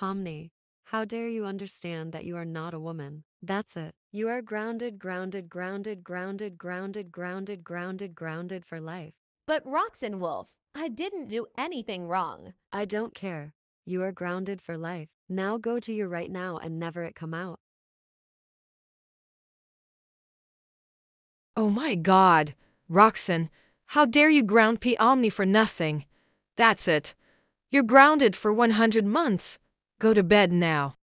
Pomni, how dare you understand that you are not a woman? That's it. You are grounded, grounded, grounded, grounded, grounded, grounded, grounded, grounded for life. But Roxanne Wolf, I didn't do anything wrong. I don't care. You are grounded for life. Now go to your right now and never it come out. Oh my god, Roxanne, how dare you ground Pomni for nothing? That's it. You're grounded for 100 months. Go to bed now.